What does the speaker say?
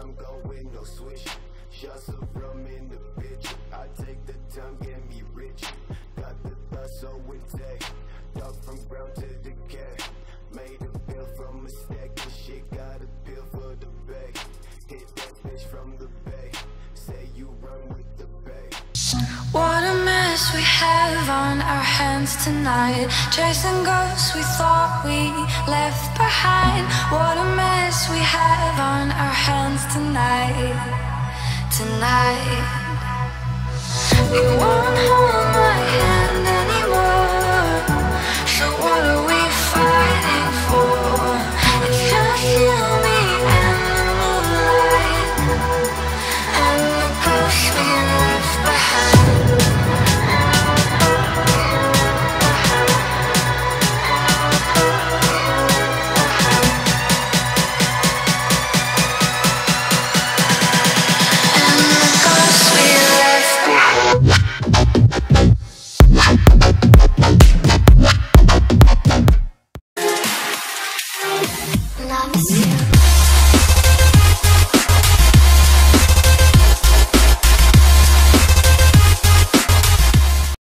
I'm going, no switch. In the bitch. I take the time, get me rich. Got the thought so intact. Dog from ground to the cat. Made a bill from a stack. This shit got a for the bag. Hit that bitch from the. Say you run with the. What a mess we have on our hands tonight Chasing ghosts we thought we left behind What a mess we have tonight. Tonight. You.